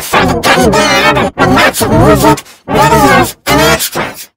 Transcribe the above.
Find Sunday Day Diary with lots of music, videos, and extras.